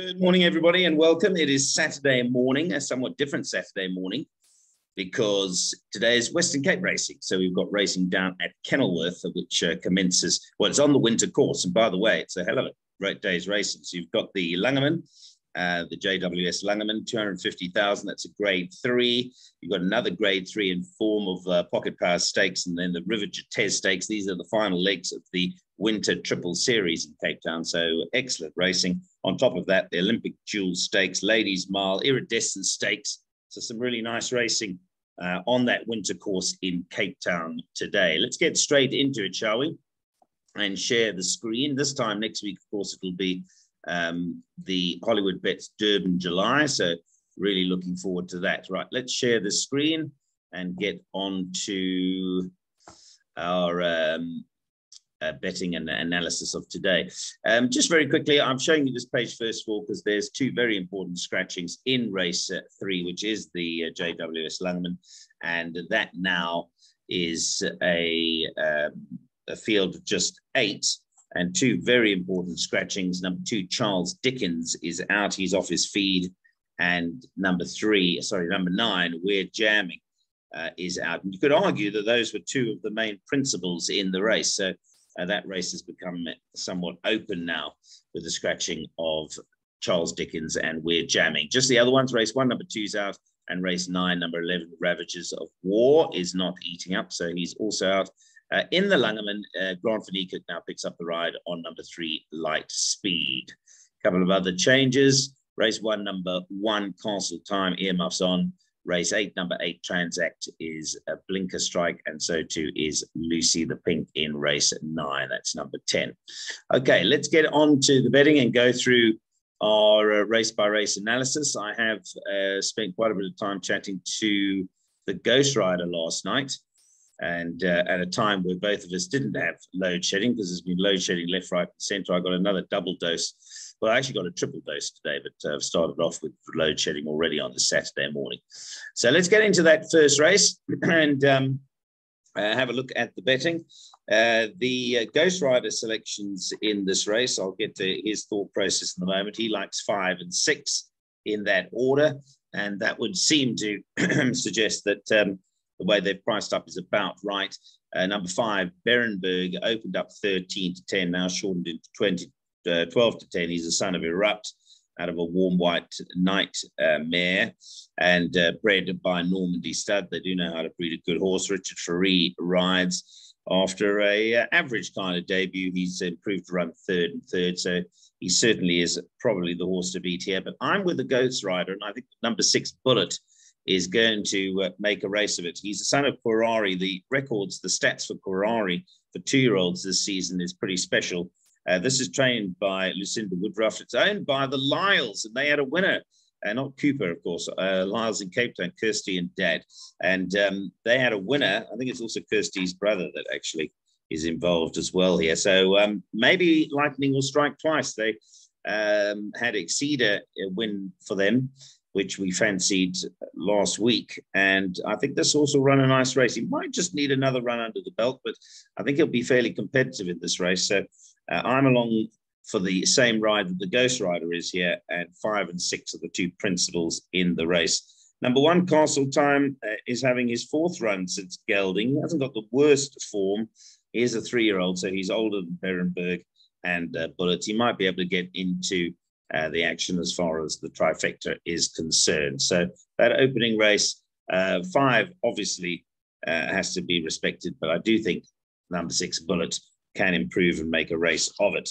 Good morning, everybody, and welcome. It is Saturday morning, a somewhat different Saturday morning, because today is Western Cape racing. So we've got racing down at Kenilworth, which uh, commences, well, it's on the winter course. And by the way, it's a hell of a great day's racing. So you've got the Langerman, uh, the JWS Langerman, 250,000. That's a grade three. You've got another grade three in form of uh, Pocket Power Stakes and then the River Jatez Stakes. These are the final legs of the Winter Triple Series in Cape Town. So excellent racing. On top of that, the Olympic Duel Stakes, Ladies Mile, Iridescent Stakes. So some really nice racing uh, on that winter course in Cape Town today. Let's get straight into it, shall we? And share the screen. This time next week, of course, it'll be um, the Hollywood Bets Durban July. So really looking forward to that. Right, let's share the screen and get on to our um, uh, betting and analysis of today. Um, just very quickly, I'm showing you this page first of all because there's two very important scratchings in race uh, three, which is the uh, JWS Langerman, and that now is a, um, a field of just eight and two very important scratchings. Number two, Charles Dickens is out; he's off his feed, and number three, sorry, number nine, we're jamming. Uh, is out. And you could argue that those were two of the main principles in the race. So uh, that race has become somewhat open now with the scratching of Charles Dickens and We're Jamming. Just the other ones, race one, number two's out, and race nine, number 11, Ravages of War, is not eating up. So he's also out. Uh, in the Langerman, uh, Grant van Niekerk now picks up the ride on number three, Light Speed. A couple of other changes. Race one, number one, Castle Time, earmuffs on. Race eight, number eight, Transact is a blinker strike, and so too is Lucy the Pink in race nine. That's number 10. Okay, let's get on to the betting and go through our uh, race by race analysis. I have uh, spent quite a bit of time chatting to the Ghost Rider last night, and uh, at a time where both of us didn't have load shedding because there's been load shedding left, right, and center. I got another double dose well, I actually got a triple dose today, but I've uh, started off with load shedding already on the Saturday morning. So let's get into that first race and um, uh, have a look at the betting. Uh, the uh, Ghost Rider selections in this race, I'll get to his thought process in a moment. He likes five and six in that order, and that would seem to suggest that um, the way they've priced up is about right. Uh, number five, Berenberg opened up 13 to 10, now shortened into 20 uh, 12 to 10. He's a son of Erupt out of a warm white night uh, mare and uh, bred by Normandy Stud. They do know how to breed a good horse. Richard Fourie rides after a uh, average kind of debut. He's improved to run third and third. So he certainly is probably the horse to beat here. But I'm with the Ghost Rider, and I think number six Bullet is going to uh, make a race of it. He's the son of Ferrari. The records, the stats for Ferrari for two-year-olds this season is pretty special. Uh, this is trained by Lucinda Woodruff. It's owned by the Lyles, and they had a winner. Uh, not Cooper, of course, uh, Lyles in Cape Town, Kirsty and Dad. And um, they had a winner. I think it's also Kirsty's brother that actually is involved as well here. So um, maybe lightning will strike twice. They um, had Exceeder win for them, which we fancied last week. And I think this also run a nice race. He might just need another run under the belt, but I think he'll be fairly competitive in this race. So uh, I'm along for the same ride that the Ghost Rider is here, and five and six are the two principals in the race. Number one, Castle Time uh, is having his fourth run since gelding. He hasn't got the worst form. He is a three-year-old, so he's older than Berenberg and uh, Bullet. He might be able to get into uh, the action as far as the trifecta is concerned. So that opening race, uh, five obviously uh, has to be respected, but I do think number six, Bullet, can improve and make a race of it.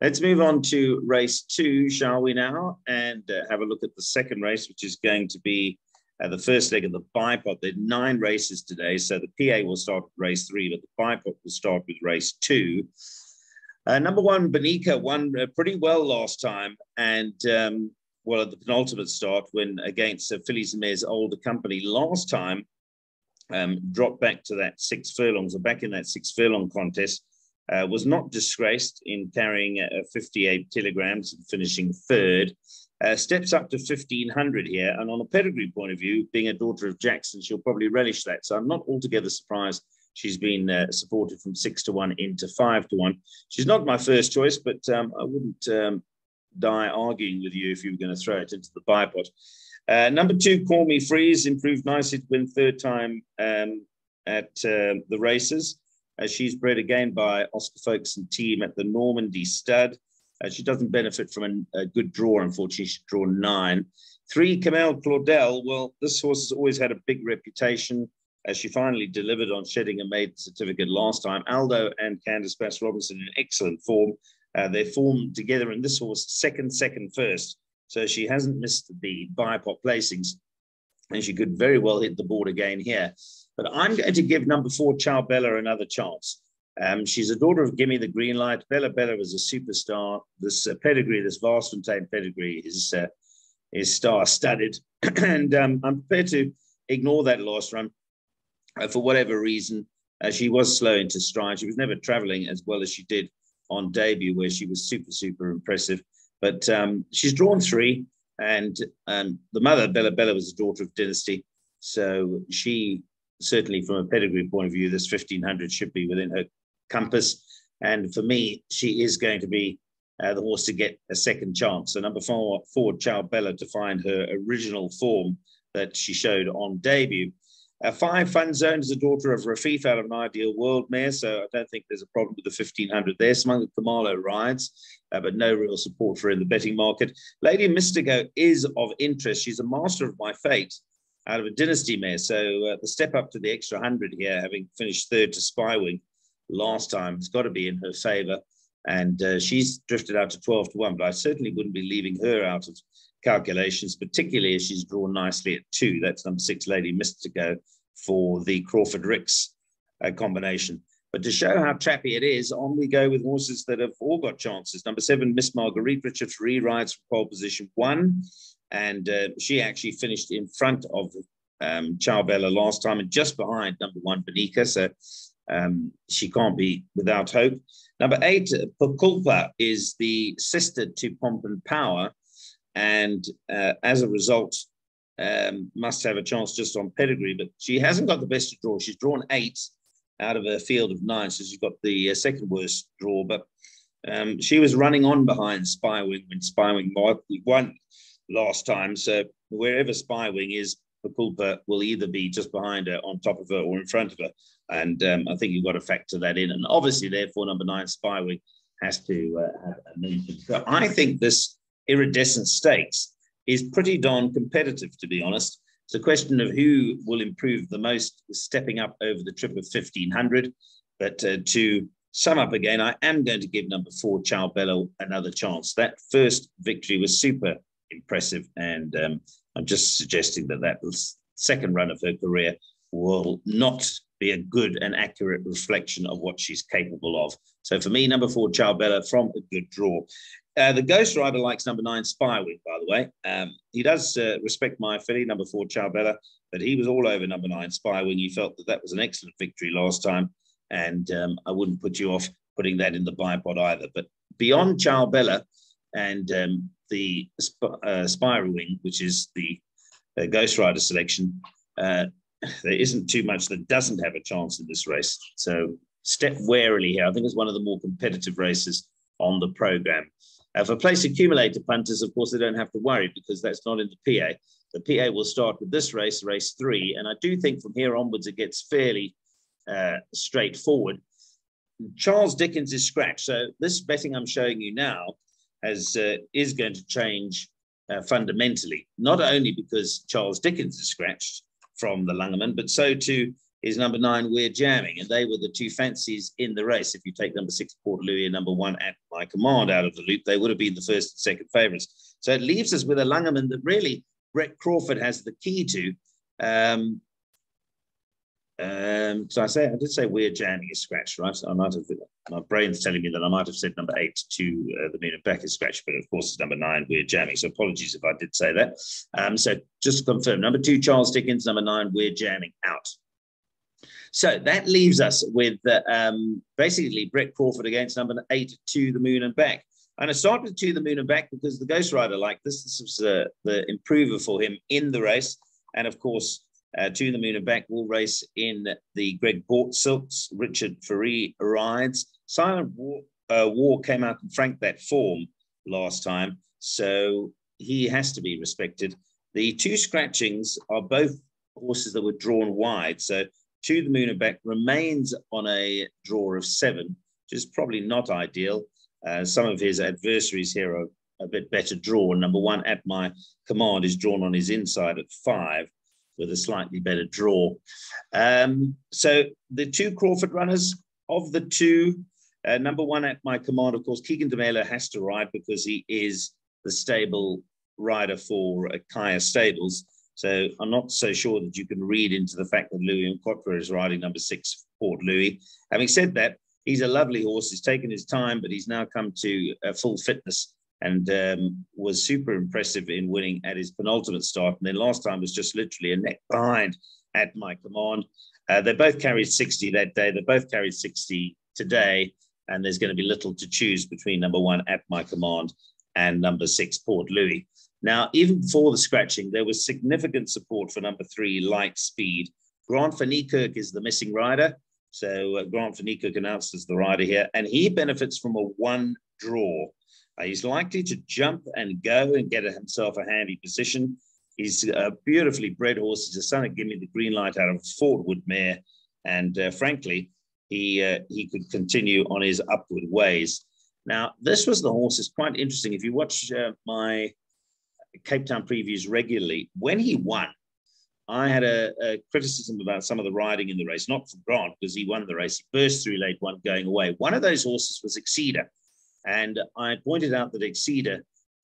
Let's move on to race two, shall we now, and uh, have a look at the second race, which is going to be uh, the first leg of the bipod. There are nine races today, so the PA will start with race three, but the bipod will start with race two. Uh, number one, Benika won uh, pretty well last time, and um, well, at the penultimate start, when against uh, and Mares older company last time, um, dropped back to that six furlongs, or back in that six furlong contest, uh, was not disgraced in carrying uh, 58 kilograms and finishing third. Uh, steps up to 1500 here. And on a pedigree point of view, being a daughter of Jackson, she'll probably relish that. So I'm not altogether surprised she's been uh, supported from six to one into five to one. She's not my first choice, but um, I wouldn't um, die arguing with you if you were going to throw it into the bipod. Uh, number two, Call Me Freeze, improved nicely to win third time um, at uh, the races. Uh, she's bred again by Oscar Folkeson team at the Normandy stud. Uh, she doesn't benefit from a, a, good draw, unfortunately. She's drawn nine. Three, Camille Claudel. Well, this horse has always had a big reputation as she finally delivered on shedding a maiden certificate last time. Aldo and Candice Bass Robinson in excellent form. Uh, they're formed together, and this horse second, second, first. So she hasn't missed the bipod placings, and she could very well hit the board again here. But I'm going to give number four, Ciao Bella, another chance. Um, she's a daughter of Gimme the Green Light. Bella Bella was a superstar. This uh, pedigree, this vast Fontaine pedigree, is uh, is star studded, and um, I'm prepared to ignore that last run uh, for whatever reason. Uh, she was slow into stride. She was never traveling as well as she did on debut, where she was super, super impressive. But um, she's drawn three, and um, the mother, Bella Bella, was a daughter of Dynasty. So she certainly, from a pedigree point of view, this 1500 should be within her compass. And for me, she is going to be uh, the horse to get a second chance. So number four, forward, Ciao Bella, to find her original form that she showed on debut. Uh, five Fun Zone is a daughter of Rafif out of an ideal world mare, so I don't think there's a problem with the 1500 there. S'manga Khumalo rides, uh, but no real support for her in the betting market. Lady Mystico is of interest. She's a master of my fate out of a dynasty mare. So uh, the step up to the extra 100 here, having finished third to Spywing last time, has got to be in her favor. And uh, she's drifted out to 12 to 1, but I certainly wouldn't be leaving her out of calculations, particularly as she's drawn nicely at two. That's number six, Lady Mystico, for the Crawford Ricks uh, combination. But to show how trappy it is, on we go with horses that have all got chances. Number seven, Miss Marguerite Richards Free rides from pole position one, and uh, she actually finished in front of um, Bella last time and just behind number one, Benica. So um, she can't be without hope. Number eight, Paculpa is the sister to Pomp and Power, and uh, as a result, um, must have a chance just on pedigree. But she hasn't got the best draw. She's drawn eight out of a field of nine, so she's got the uh, second worst draw. But um, she was running on behind Spywing when Spywing won last time. So wherever Spywing is, Paculpa will either be just behind her, on top of her, or in front of her. And um, I think you've got to factor that in. And obviously, therefore, number nine, Spywing, has to uh, have a mention. So I think this iridescent stakes is pretty darn competitive, to be honest. It's a question of who will improve the most, stepping up over the trip of 1500. But uh, to sum up again, I am going to give number four, Ciao Bella, another chance. That first victory was super impressive. And um, I'm just suggesting that that second run of her career will not be a good and accurate reflection of what she's capable of. So for me, number four, Ciao Bella from a good draw. Uh, the Ghost Rider likes number nine, Spywing, by the way. Um, he does uh, respect my filly, number four, Ciao Bella, but he was all over number nine, Spywing. He felt that that was an excellent victory last time, and um, I wouldn't put you off putting that in the bipod either. But beyond Ciao Bella and um, the uh, Spywing, which is the uh, Ghost Rider selection, uh, there isn't too much that doesn't have a chance in this race. So step warily here. I think it's one of the more competitive races on the program. Uh, for place accumulator punters, of course, they don't have to worry because that's not in the PA. The PA will start with this race, race three. And I do think from here onwards, it gets fairly uh, straightforward. Charles Dickens is scratched. So this betting I'm showing you now has, uh, is going to change uh, fundamentally, not only because Charles Dickens is scratched from the Langerman, but so too is number nine, We're Jamming. And they were the two fancies in the race. If you take number six, Port Louis, and number one, At My Command out of the loop, they would have been the first and second favourites. So it leaves us with a Langerman that really Brett Crawford has the key to. Um, um, so I say I did say we're jamming is scratched, right? I might have my brain's telling me that I might have said number eight to uh, the moon and back is scratched, but of course it's number nine, we're jamming. So apologies if I did say that. Um, so just to confirm, number two, Charles Dickens, number nine, we're jamming out. So that leaves us with uh, um, basically Brett Crawford against number eight, to the moon and back. And I start with to the moon and back because the Ghost Rider like this. This was uh, the improver for him in the race. And of course, uh, to the moon and back will race in the Greg Bortz Silks. Richard Fourie rides. Silent War, uh, War came out and franked that form last time. So he has to be respected. The two scratchings are both horses that were drawn wide. So to the moon and back remains on a draw of seven, which is probably not ideal. Uh, some of his adversaries here are a bit better drawn. Number one, at my command, is drawn on his inside at five with a slightly better draw. Um, so the two Crawford runners of the two, uh, number one at my command, of course, Keegan DeMelo has to ride because he is the stable rider for uh, Kaya Stables. So I'm not so sure that you can read into the fact that Louis Nkotwa is riding number six, Port Louis. Having said that, he's a lovely horse. He's taken his time, but he's now come to uh, full fitness and um, was super impressive in winning at his penultimate start. And then last time was just literally a neck behind at my command. Uh, they both carried 60 that day. They both carried 60 today. And there's going to be little to choose between number one at my command and number six, Port Louis. Now, even before the scratching, there was significant support for number three, Light Speed. Grant van Niekerk is the missing rider. So uh, Grant van Niekerk announced as the rider here, and he benefits from a one draw. Uh, he's likely to jump and go and get himself a handy position. He's a beautifully bred horse. He's a son of Give Me the Green Light out of Fort Wood mare. And uh, frankly, he, uh, he could continue on his upward ways. Now, this was the horse. It's quite interesting. If you watch uh, my Cape Town previews regularly, when he won, I had a, a, criticism about some of the riding in the race, not for Grant because he won the race. He burst through late one going away. One of those horses was Exceeder. And I pointed out that Exceeder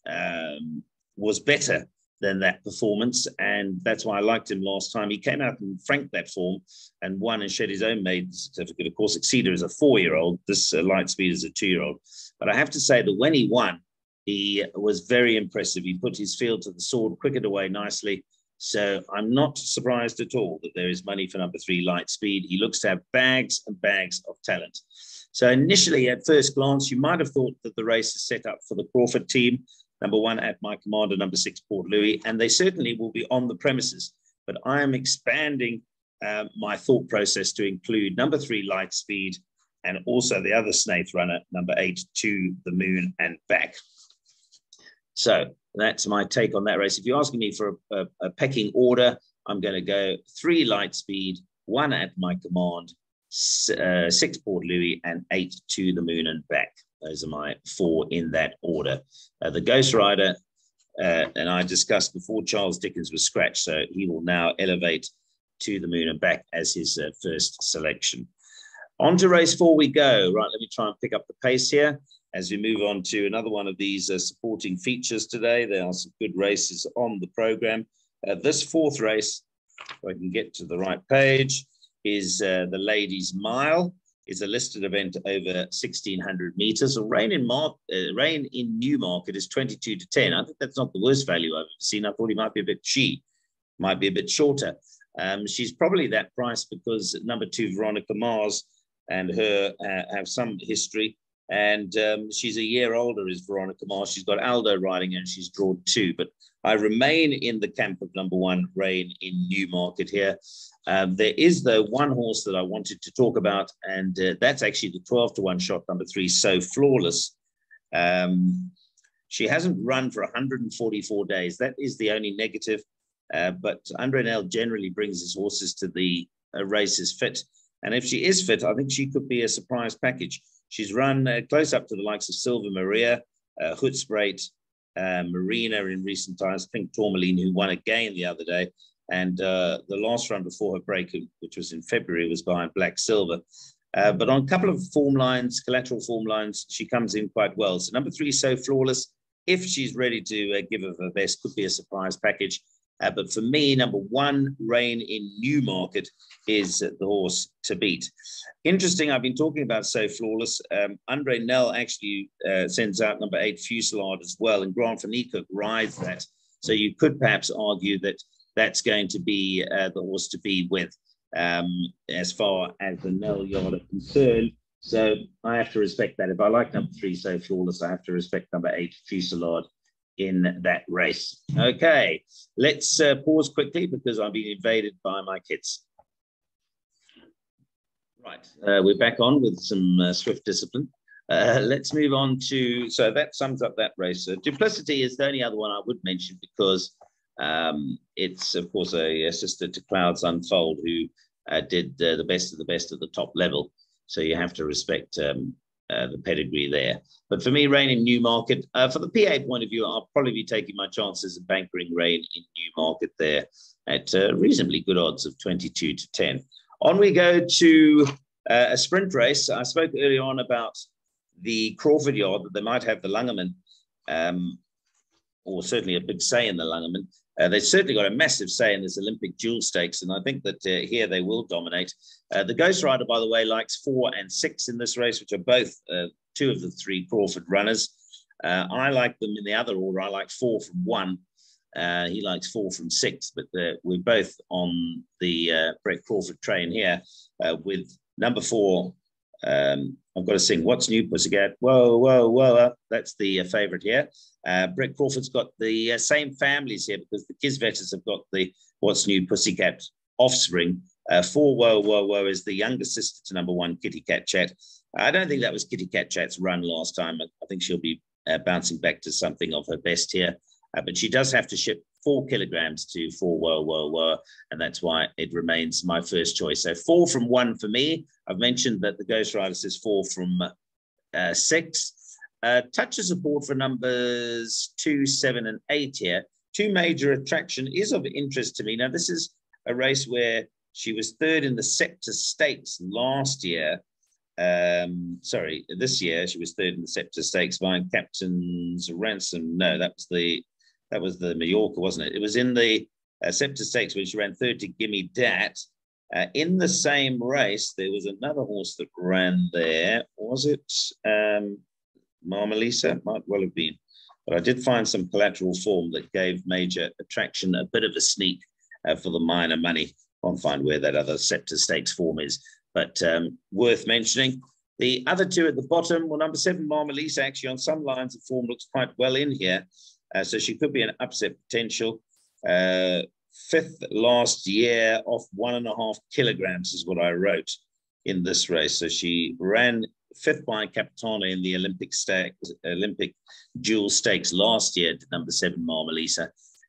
um, was better than that performance. And that's why I liked him last time. He came out and franked that form and won and shed his own maiden certificate. Of course, Exceeder is a four year old. This uh, Lightspeed is a two year old. But I have to say that when he won, he was very impressive. He put his field to the sword, quickened away nicely. So I'm not surprised at all that there is money for number three, Lightspeed. He looks to have bags and bags of talent. So initially, at first glance, you might have thought that the race is set up for the Crawford team, number one at my commander, number six Port Louis, and they certainly will be on the premises. But I am expanding uh, my thought process to include number three Lightspeed and also the other Snaith runner, number eight to the moon and back. So that's my take on that race. If you're asking me for a, a, a pecking order, I'm going to go three Lightspeed, one at my command, uh, six Port Louis, and eight to the moon and back. Those are my four in that order. Uh, the Ghost Rider, uh, and I discussed before Charles Dickens was scratched, so he will now elevate to the moon and back as his uh, first selection. On to race four we go. Right, let me try and pick up the pace here as we move on to another one of these uh, supporting features today. There are some good races on the program. Uh, this fourth race, if I can get to the right page, is uh, the Ladies Mile. It's a listed event over 1,600 meters. Rain in Mar- uh, rain in Newmarket is 22 to 10. I think that's not the worst value I've ever seen. I thought he might be a bit cheap, might be a bit shorter. Um, she's probably that price because number two, Veronica Mars, and her uh, have some history. And um, she's a year older is Veronica Mars. She's got Aldo riding and she's drawn two. But I remain in the camp of number one, Rain in Newmarket here. Um, there is, though, one horse that I wanted to talk about, and uh, that's actually the 12 to 1 shot, number three, So Flawless. Um, she hasn't run for 144 days. That is the only negative. Uh, but Andre Nel generally brings his horses to the uh, races fit. And if she is fit, I think she could be a surprise package. She's run uh, close up to the likes of Silver Maria, uh, Hoedspruit, uh, Marina in recent times, Pink Tourmaline, who won again the other day. And uh, the last run before her break, which was in February, was behind Black Silver. Uh, but on a couple of form lines, collateral form lines, she comes in quite well. So number three, so flawless. If she's ready to uh, give her her best, could be a surprise package. Uh, but for me, number one, Rain in Newmarket is the horse to beat. Interesting, I've been talking about So Flawless. Um, Andre Nel actually uh, sends out number eight, Fusillade as well, and Grant van Niekerk rides that. So you could perhaps argue that that's going to be uh, the horse to be with um, as far as the Nel yard are concerned. So I have to respect that. If I like number three, So Flawless, I have to respect number eight, Fusillade in that race. Okay, let's uh, pause quickly because I'm being invaded by my kids. Right, uh, we're back on with some uh, swift discipline. Uh, let's move on to, so that sums up that race. Uh, Duplicity is the only other one I would mention because um, it's, of course, a, a, sister to Clouds Unfold who uh, did the best of the best at the top level. So you have to respect um, uh, the pedigree there. But for me, Rain in Newmarket, uh, for the PA point of view, I'll probably be taking my chances of bankering Rain in Newmarket there at reasonably good odds of 22 to 10. On we go to a sprint race. I spoke earlier on about the Crawford yard that they might have the Langerman, um, or certainly a big say in the Langerman. Uh, they've certainly got a massive say in this Olympic Duel stakes, and I think that uh, here they will dominate. Uh, the Ghost Rider, by the way, likes four and six in this race, which are both uh, two of the three Crawford runners. Uh, I like them in the other order. I like four from one. Uh, he likes four from six, but we're both on the Brett Crawford train here with number four, um, I've got to sing What's New Pussycat. Whoa, whoa, whoa. Uh, that's the uh, favorite here. Uh, Brett Crawford's got the uh, same families here because the Kisvetters have got the What's New Pussycat offspring. Uh, four, whoa, whoa, whoa is the younger sister to number one, Kitty Cat Chat. I don't think that was Kitty Cat Chat's run last time. I think she'll be uh, bouncing back to something of her best here. but she does have to ship four kilograms to four whoa, whoa, whoa. And that's why it remains my first choice. So four from one for me. I've mentioned that the Ghost Rider says four from uh, six. Uh, touches support for numbers two, seven, and eight here. Two major attraction is of interest to me. Now, this is a race where she was third in the Scepter Stakes last year. Um, sorry, this year she was third in the Scepter Stakes by Captain's Ransom. No, that was the that was the Mallorca, wasn't it? It was in the uh, Scepter Stakes, which ran third to Gimme Dat. Uh, in the same race, there was another horse that ran there. Was it um, Marmalisa? Might well have been. But I did find some collateral form that gave major attraction a bit of a sneak uh, for the minor money. Can't find where that other Scepter Stakes form is, but um, worth mentioning. The other two at the bottom, well, number seven, Marmalisa, actually on some lines of form looks quite well in here. Uh, so she could be an upset potential. Uh, fifth last year off one and a half kilograms is what I wrote in this race. So she ran fifth by Capitana in the Olympic stakes, Olympic Duel stakes last year to number seven Marmalisa.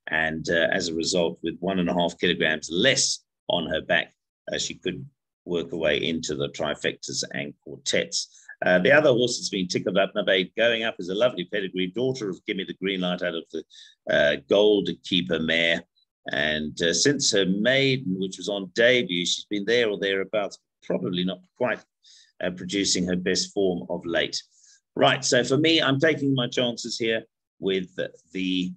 And uh, as a result, with one and a half kilograms less on her back, uh, she could work her way into the trifectas and quartets. Uh, the other horse that's been tickled up, number eight, going up is a lovely pedigree, daughter of Give Me the Green Light out of the uh, Gold Keeper mare. And uh, since her maiden, which was on debut, she's been there or thereabouts, probably not quite uh, producing her best form of late. Right, so for me, I'm taking my chances here with the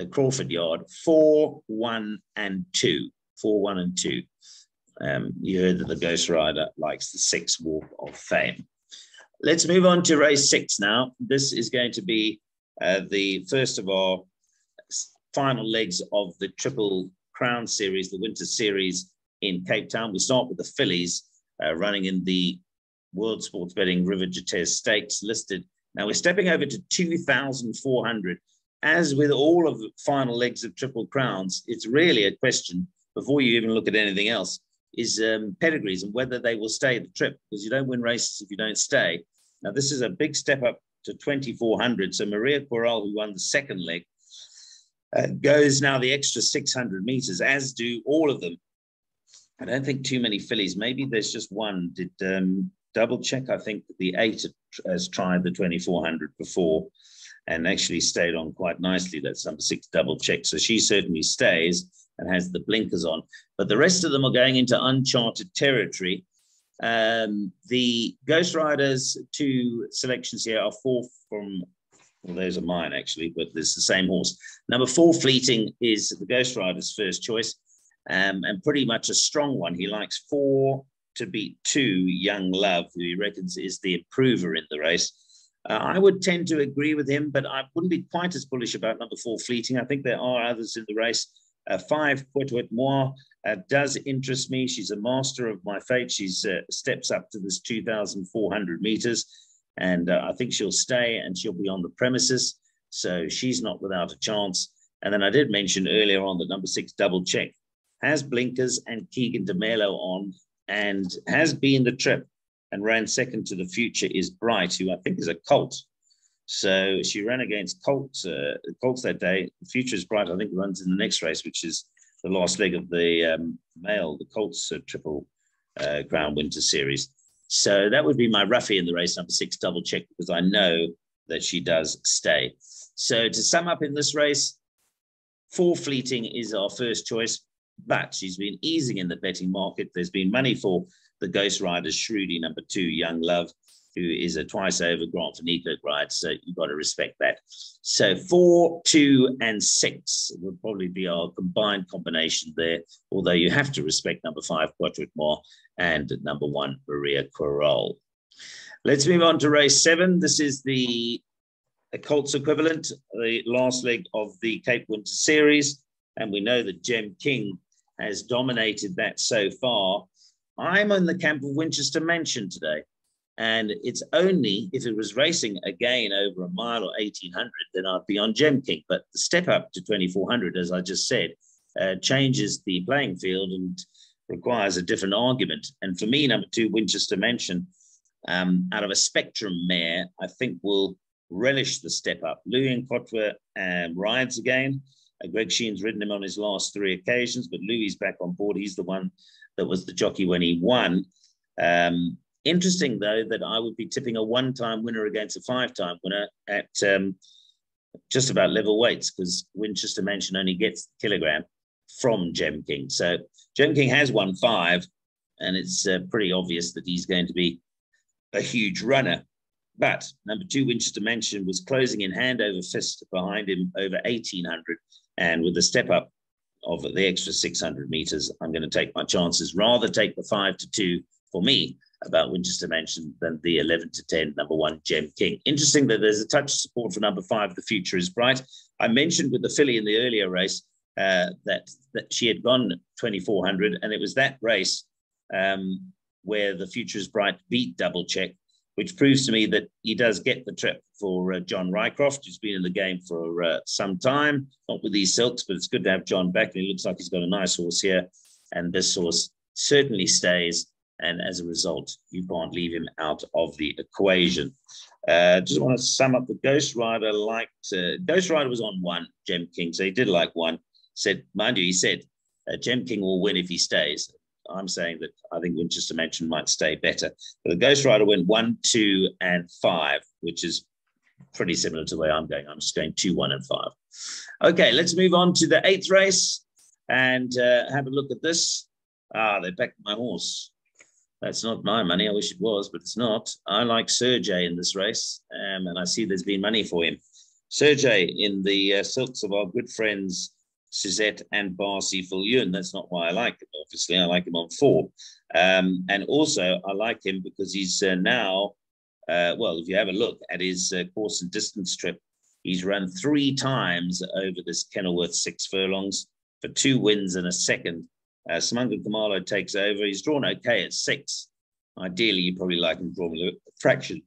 uh, Crawford Yard, four, one, and two. Four, one, and two. Um, you heard that the Ghost Rider likes the six walk of fame. Let's move on to race six now. This is going to be uh, the first of our final legs of the Triple Crown Series, the Winter Series in Cape Town. We start with the fillies uh, running in the World Sports Betting River Jetez Stakes listed. Now we're stepping over to 2,400. As with all of the final legs of Triple Crowns, it's really a question before you even look at anything else is um, pedigrees and whether they will stay the trip because you don't win races if you don't stay. Now, this is a big step up to 2,400. So Maria Corral, who won the second leg, uh, goes now the extra 600 meters, as do all of them. I don't think too many fillies. Maybe there's just one. Did um, double check? I think the eight has tried the 2,400 before and actually stayed on quite nicely. That's number six double check. So she certainly stays and has the blinkers on. But the rest of them are going into uncharted territory. Um, the Ghost Riders, two selections here are four from, well, those are mine actually, but there's the same horse. Number four, Fleeting, is the Ghost Riders' first choice um, and pretty much a strong one. He likes four to beat two, Young Love, who he reckons is the improver in the race. Uh, I would tend to agree with him, but I wouldn't be quite as bullish about number four, Fleeting. I think there are others in the race. Uh, five, Poitou Moi, uh, does interest me. She's a master of my fate. She's uh, steps up to this 2,400 meters, and uh, I think she'll stay and she'll be on the premises. So she's not without a chance. And then I did mention earlier on that number six, double check, has blinkers and Keegan DeMelo on and has been the trip and ran second to the future is Bright, who I think is a colt. So she ran against Colts, uh, Colts that day. The future is Bright, I think, runs in the next race, which is the last leg of the um, male, the Colts uh, Triple uh, Crown Winter Series. So that would be my roughie in the race, number six, double check, because I know that she does stay. So to sum up in this race, Four Fleeting is our first choice, but she's been easing in the betting market. There's been money for the Ghost Riders, Shruti, number two, Young Love, who is a twice over Grant for Niekerk ride. So you've got to respect that. So four, two, and six would probably be our combined combination there, although you have to respect number five, Quadric More, and number one, Maria Corral. Let's move on to race seven. This is the Colts equivalent, the last leg of the Cape Winter Series. And we know that Gem King has dominated that so far. I'm on the camp of Winchester Mansion today. And it's only if it was racing again over a mile or 1800, then I'd be on Gem King. But the step up to 2400, as I just said, uh, changes the playing field and requires a different argument. And for me, number two, Winchester Mansion, um, out of a spectrum mare, I think will relish the step up. Louis and Kotwa um, rides again. Uh, Greg Cheyne's ridden him on his last three occasions, but Louis back on board. He's the one that was the jockey when he won. Um, interesting, though, that I would be tipping a one time winner against a five time winner at um, just about level weights because Winchester Mansion only gets the kilogram from Gem King. So Gem King has won five, and it's uh, pretty obvious that he's going to be a huge runner. But number two, Winchester Mansion was closing in hand over fist behind him over 1800. And with the step up of the extra 600 meters, I'm going to take my chances. Rather take the five to two for me about Winchester Mansion than the 11 to 10 number one Gem King. Interesting that there's a touch of support for number five. The future is bright. I mentioned with the filly in the earlier race uh, that that she had gone 2400, and it was that race um, where the future is bright beat double check which proves to me that he does get the trip for uh, John Rycroft, who's been in the game for uh, some time, not with these silks, but it's good to have John back. And he looks like he's got a nice horse here. And this horse certainly stays. And as a result, you can't leave him out of the equation. Uh, just want to sum up the Ghost Rider liked, uh, Ghost Rider was on one, Gem King. So he did like one. Said, mind you, he said, uh, Gem King will win if he stays. I'm saying that I think Winchester Mansion might stay better. But the Ghost Rider went one, two, and five, which is pretty similar to the way I'm going. I'm just going two, one, and five. Okay, let's move on to the eighth race and uh, have a look at this. Ah, they backed my horse. That's not my money. I wish it was, but it's not. I like Sergey in this race, um, and I see there's been money for him. Sergey in the uh, silks of our good friends Suzette and Barcy Fillion. That's not why I like him, obviously. I like him on four. Um, and also, I like him because he's uh, now, uh, well, if you have a look at his uh, course and distance trip, he's run three times over this Kenilworth six furlongs for two wins and a second. Uh, S'manga Khumalo takes over. He's drawn okay at six. Ideally, you probably like him drawn a fraction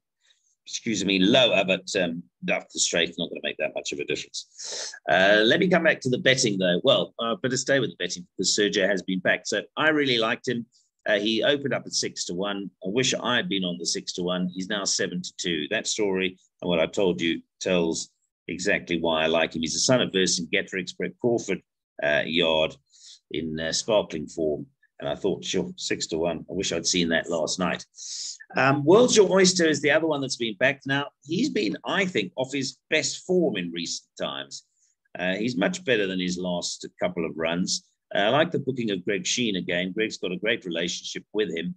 excuse me, lower, but um, the straight not going to make that much of a difference. Uh, let me come back to the betting, though. Well, I better stay with the betting because Sergio has been back. So I really liked him. Uh, he opened up at six to one. I wish I had been on the six to one. He's now seven to two. That story and what I told you tells exactly why I like him. He's the son of Vercingetorix, Brett Crawford uh, yard in uh, sparkling form. And I thought, sure, six to one. I wish I'd seen that last night. Um, World's Your Oyster is the other one that's been backed. Now, he's been, I think, off his best form in recent times. Uh, he's much better than his last couple of runs. Uh, I like the booking of Greg Cheyne again. Greg's got a great relationship with him.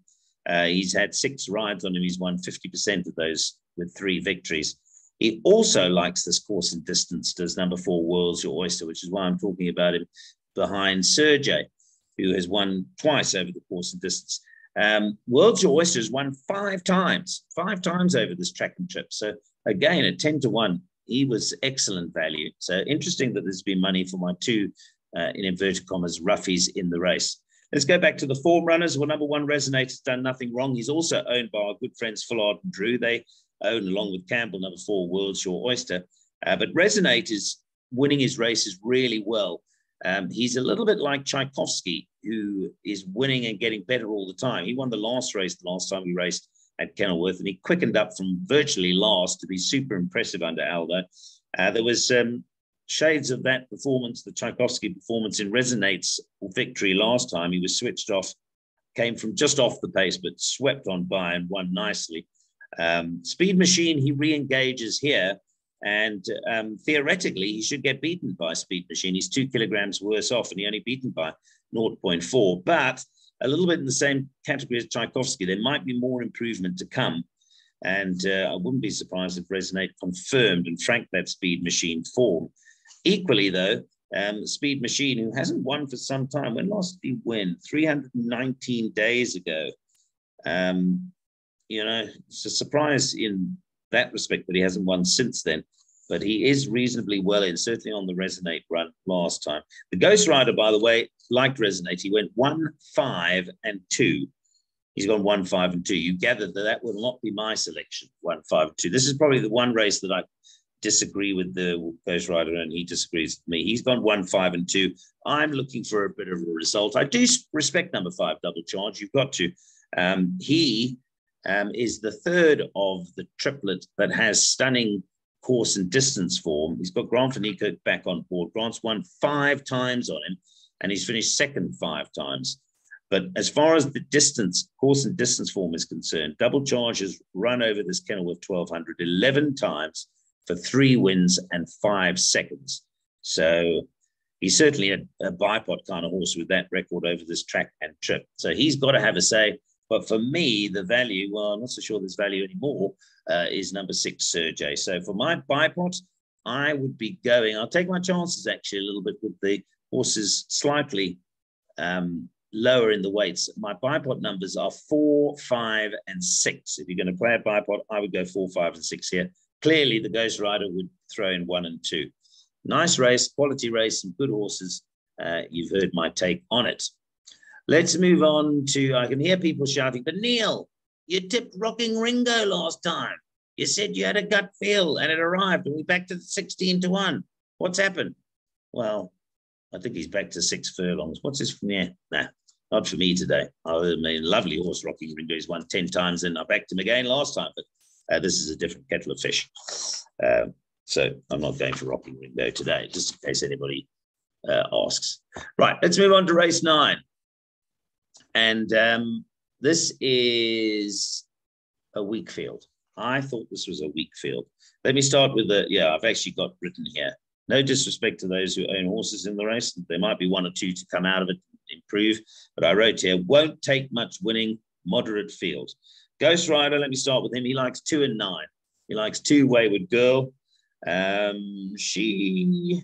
Uh, he's had six rides on him. He's won 50% of those with three victories. He also likes this course and distance, does number four World's Your Oyster, which is why I'm talking about him behind Sergey, who has won twice over the course and distance. Um, World's Your has won five times, five times over this track and trip. So again, at 10 to 1, he was excellent value. So interesting that there's been money for my two, uh, in inverted commas, roughies in the race. Let's go back to the form runners. Well, number one, Resonator's done nothing wrong. He's also owned by our good friends Fullard and Drew. They own, along with Campbell, number four, World's Your Oyster. Uh, but Resonate is winning his races really well. Um, he's a little bit like Tchaikovsky, who is winning and getting better all the time. He won the last race the last time he raced at Kenilworth, and he quickened up from virtually last to be super impressive under Aldo. Uh, there was um, shades of that performance, the Tchaikovsky performance in Resonate's victory last time. He was switched off, came from just off the pace, but swept on by and won nicely. Um, Speed Machine, he re-engages here. And um, theoretically, he should get beaten by a Speed Machine. He's two kilograms worse off, and he only beaten by 0.4. But a little bit in the same category as Tchaikovsky, there might be more improvement to come. And uh, I wouldn't be surprised if Resonate confirmed and franked that Speed Machine form. Equally, though, um, Speed Machine, who hasn't won for some time, when last did he win? 319 days ago. Um, you know, it's a surprise in that respect that he hasn't won since then. But he is reasonably well in, certainly on the Resonate run last time. The Ghost Rider, by the way, liked Resonate. He went one, five, and two. He's gone one, five, and two. You gather that that will not be my selection, one, five, and two. This is probably the one race that I disagree with the Ghost Rider and he disagrees with me. He's gone one, five, and two. I'm looking for a bit of a result. I do respect number five, double charge. You've got to. Um, he um, is the third of the triplet that has stunning course and distance form. He's got Grant van Niekerk back on board. Grant's won five times on him, and he's finished second five times. But as far as the distance, course and distance form is concerned, Double Charge has run over this Kenilworth 1200 11 times for three wins and five seconds. So he's certainly a, a bipod kind of horse with that record over this track and trip. So he's got to have a say. But for me, the value, well, I'm not so sure there's value anymore, uh, is number six, Sergey. So for my bipod, I would be going, I'll take my chances actually a little bit with the horses slightly um, lower in the weights. My bipod numbers are four, five, and six. If you're going to play a bipod, I would go four, five, and six here. Clearly, the Ghost Rider would throw in one and two. Nice race, quality race, and good horses. Uh, you've heard my take on it. Let's move on to, I can hear people shouting, but Neil, you tipped Rocking Ringo last time. You said you had a gut feel and it arrived and we're back to 16 to 1. What's happened? Well, I think he's back to six furlongs. What's this from there? Nah, not for me today. I mean, lovely horse Rocking Ringo. He's won 10 times and I backed him again last time, but uh, this is a different kettle of fish. Um, so I'm not going for Rocking Ringo today, just in case anybody uh, asks. Right, let's move on to race nine. And um, this is a weak field. I thought this was a weak field. Let me start with the, yeah, I've actually got written here. No disrespect to those who own horses in the race. There might be one or two to come out of it, improve. But I wrote here, won't take much winning, moderate field. Ghost Rider, let me start with him. He likes two and nine. He likes two Wayward Girl. Um, she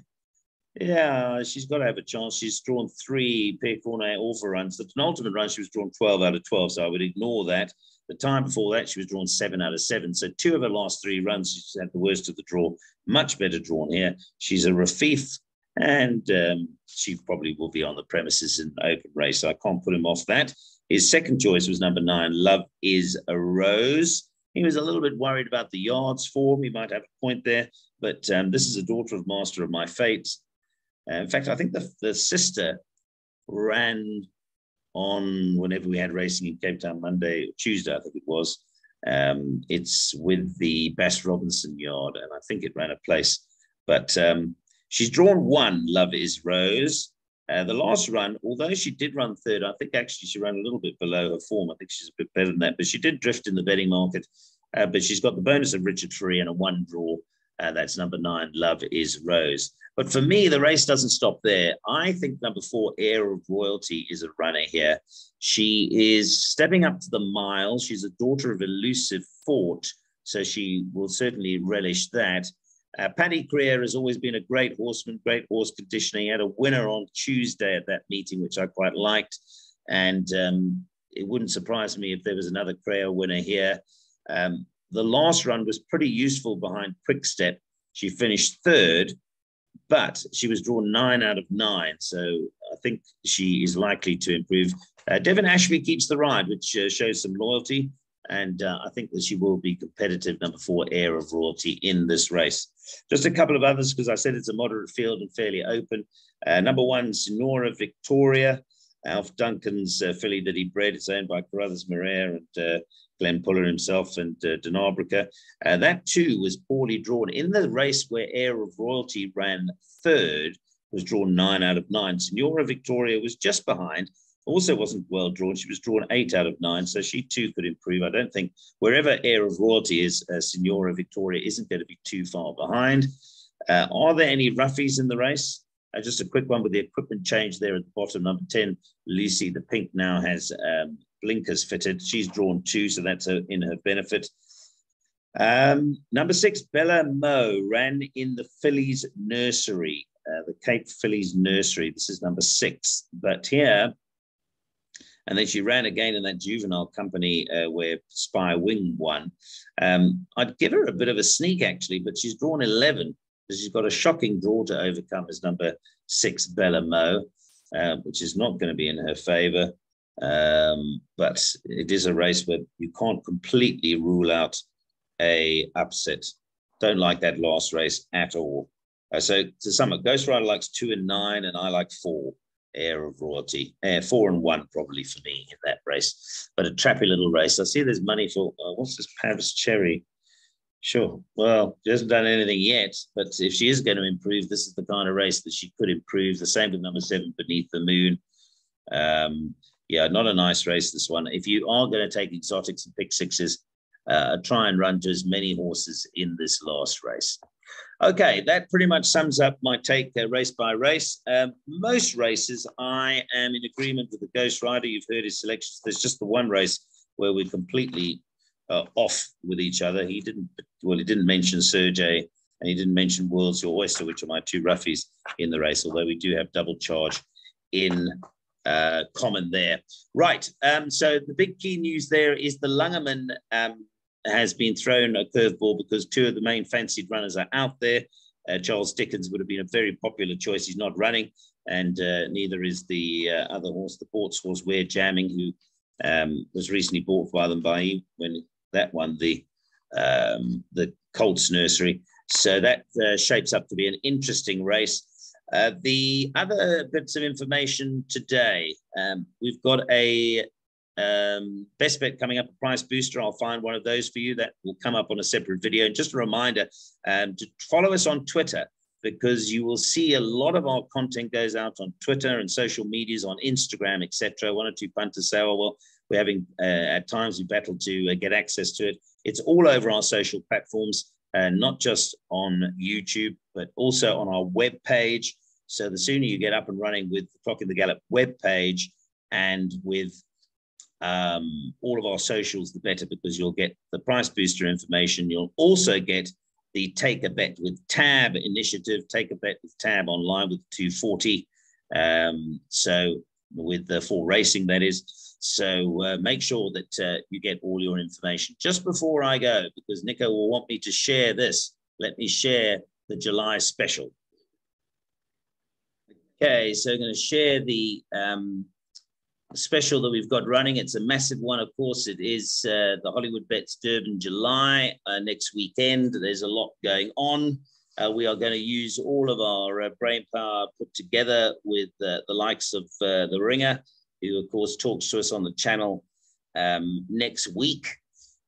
yeah, she's got to have a chance. She's drawn three Pierre Cornet Alpha runs. The penultimate run, she was drawn 12 out of 12, so I would ignore that. The time before that, she was drawn seven out of seven. So two of her last three runs, she's had the worst of the draw. Much better drawn here. She's a Rafif, and um, she probably will be on the premises in open race. So I can't put him off that. His second choice was number nine, Love is a Rose. He was a little bit worried about the yards form. He might have a point there, but um, this is a daughter of Master of My Fate. Uh, in fact, I think the, the sister ran on whenever we had racing in Cape Town Monday, Tuesday, I think it was. Um, it's with the Bass Robinson yard, and I think it ran a place. But um, she's drawn one, Love is Rose. Uh, the last run, although she did run third, I think actually she ran a little bit below her form. I think she's a bit better than that, but she did drift in the betting market. Uh, but she's got the bonus of Richard Fourie and a one draw. Uh, that's number nine, Love is Rose. But for me, the race doesn't stop there. I think number four, Air of Royalty, is a runner here. She is stepping up to the mile. She's a daughter of elusive Fort, so she will certainly relish that. Uh, Paddy Creer has always been a great horseman, great horse conditioning. He had a winner on Tuesday at that meeting, which I quite liked. And um, it wouldn't surprise me if there was another Creer winner here. Um, the last run was pretty useful behind Quickstep. She finished third, but she was drawn nine out of nine. So I think she is likely to improve. Uh, Devon Ashby keeps the ride, which uh, shows some loyalty. And uh, I think that she will be competitive, number four, Air of Royalty, in this race. Just a couple of others, because I said it's a moderate field and fairly open. Uh, number one, Sonora Victoria. Alf Duncan's uh, filly that he bred is owned by Carruthers Morea and uh, Glenn Puller himself and uh, Uh, that too was poorly drawn. In the race where Air of Royalty ran third, was drawn nine out of nine. Senora Victoria was just behind, also wasn't well drawn. She was drawn eight out of nine, so she too could improve. I don't think wherever Air of Royalty is, uh, Senora Victoria isn't going to be too far behind. Uh, are there any roughies in the race? Uh, just a quick one with the equipment change there at the bottom. Number 10, Lucy, the pink now has um, blinkers fitted. She's drawn two, so that's a, in her benefit. Um, number six, Bella Mo ran in the Fillies nursery, uh, the Cape Fillies nursery. This is number six. But here, and then she ran again in that juvenile company uh, where Spy Wing won. Um, I'd give her a bit of a sneak actually, but she's drawn 11 she's got a shocking draw to overcome as number six, Bella Mo, uh, which is not going to be in her favor. Um, but it is a race where you can't completely rule out a upset. Don't like that last race at all. Uh, so to sum up, Ghost Rider likes two and nine, and I like four. Air of Royalty, uh, four and one probably for me in that race, but a trappy little race. I see there's money for uh, what's this Paris Cherry Sure. Well, she hasn't done anything yet, but if she is going to improve, this is the kind of race that she could improve. The same with number seven, Beneath the Moon. Um, yeah, not a nice race, this one. If you are going to take exotics and pick sixes, uh, try and run to as many horses in this last race. Okay, that pretty much sums up my take uh, race by race. Um, most races, I am in agreement with the Ghost Rider. You've heard his selections. There's just the one race where we completely uh, off with each other. He didn't, well, he didn't mention Sergey and he didn't mention World's Your Oyster, which are my two roughies in the race, although we do have double charge in uh, common there. Right. Um, so the big key news there is the Langerman um, has been thrown a curveball because two of the main fancied runners are out there. Uh, Charles Dickens would have been a very popular choice. He's not running, and uh, neither is the uh, other horse, the Ports horse, We're Jamming, who um, was recently bought by them by when that one, the um, the Colts Nursery. So that uh, shapes up to be an interesting race. Uh, the other bits of information today, um, we've got a um, best bet coming up, a price booster. I'll find one of those for you that will come up on a separate video. And just a reminder um, to follow us on Twitter because you will see a lot of our content goes out on Twitter and social medias, on Instagram, etc. One or two punters say, "Oh well, we're having uh, at times we battle to uh, get access to it. It's all over our social platforms, uh, not just on YouTube, but also on our web page. So the sooner you get up and running with the Clocking the Gallop web page and with um, all of our socials, the better because you'll get the price booster information. You'll also get the Take a Bet with Tab initiative, Take a Bet with Tab online with 240. Um, so with the full racing, that is. So uh, make sure that uh, you get all your information. Just before I go, because Nico will want me to share this, let me share the July special. Okay, so I'm going to share the um, special that we've got running. It's a massive one, of course. It is uh, the Hollywood Bets Durban July uh, next weekend. There's a lot going on. Uh, we are going to use all of our uh, brain power put together with uh, the likes of uh, the Ringer who of course talks to us on the channel um, next week.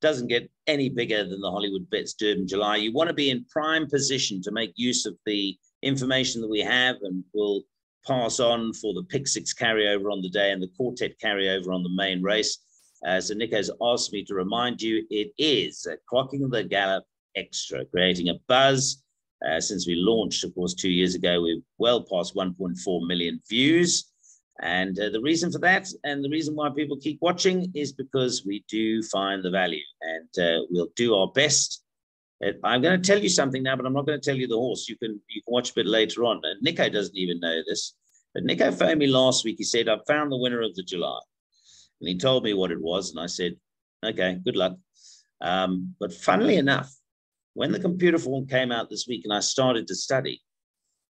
Doesn't get any bigger than the Hollywood Bets Durban July. You want to be in prime position to make use of the information that we have, and we'll pass on for the pick six carryover on the day and the quartet carryover on the main race. Uh, so Nick has asked me to remind you it is a clocking the gallop extra, creating a buzz. Uh, since we launched, of course, two years ago, we're well past 1.4 million views. And uh, the reason for that, and the reason why people keep watching, is because we do find the value, and uh, we'll do our best. Uh, I'm going to tell you something now, but I'm not going to tell you the horse. You can you can watch a bit later on. And Nico doesn't even know this, but Nico phoned me last week. He said I found the winner of the July, and he told me what it was, and I said, okay, good luck. Um, but funnily enough, when the computer form came out this week, and I started to study,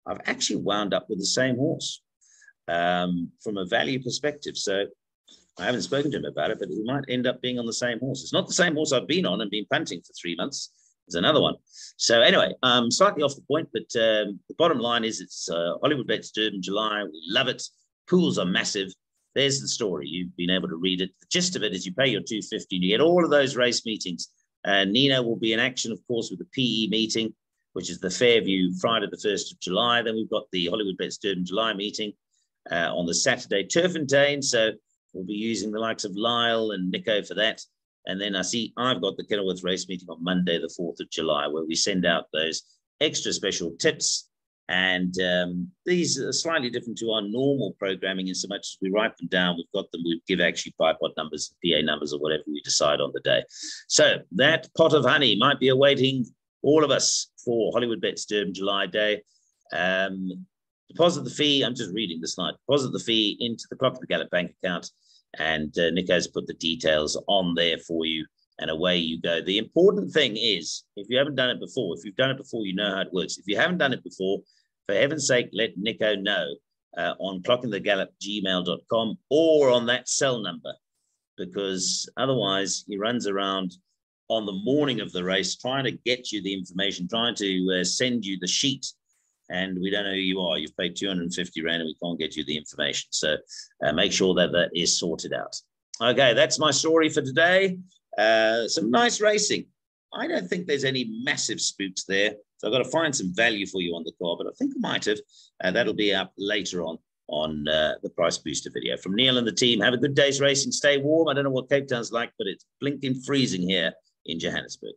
I've actually wound up with the same horse um, from a value perspective. So I haven't spoken to him about it, but he might end up being on the same horse. It's not the same horse I've been on and been punting for three months. There's another one. So anyway, um, slightly off the point, but um, the bottom line is it's uh, Hollywood Bets Durban July. We love it. Pools are massive. there's the story. You've been able to read it. The gist of it is you pay your 250 and you get all of those race meetings. Uh, Nina will be in action, of course, with the PE meeting, which is the Fairview Friday, the 1st of July. Then we've got the Hollywood Bets Durban July meeting uh, on the Saturday, Turffontein. So we'll be using the likes of Lyle and Nico for that. And then I see I've got the Kenilworth race meeting on Monday, the 4th of July, where we send out those extra special tips and um, these are slightly different to our normal programming in so much as we write them down, we've got them, we give actually bipod numbers, PA numbers, or whatever we decide on the day. So that pot of honey might be awaiting all of us for Hollywood Bets Durban July Day. Um, deposit the fee, I'm just reading the slide, deposit the fee into the Clocking the Gallop bank account. And uh, Nick has put the details on there for you and away you go. The important thing is, if you haven't done it before, if you've done it before, you know how it works. If you haven't done it before, for heaven's sake, let Nico know uh, on clockingthegallop.gmail.com or on that cell number, because otherwise he runs around on the morning of the race trying to get you the information, trying to uh, send you the sheet. And we don't know who you are. You've paid 250 Rand and we can't get you the information. So uh, make sure that that is sorted out. Okay, that's my story for today. Uh, some nice racing. I don't think there's any massive spooks there. So I've got to find some value for you on the car, but I think I might have. Uh, that'll be up later on on uh, the price booster video. From Neil and the team, have a good day's racing. Stay warm. I don't know what Cape Town's like, but it's blinking freezing here in Johannesburg.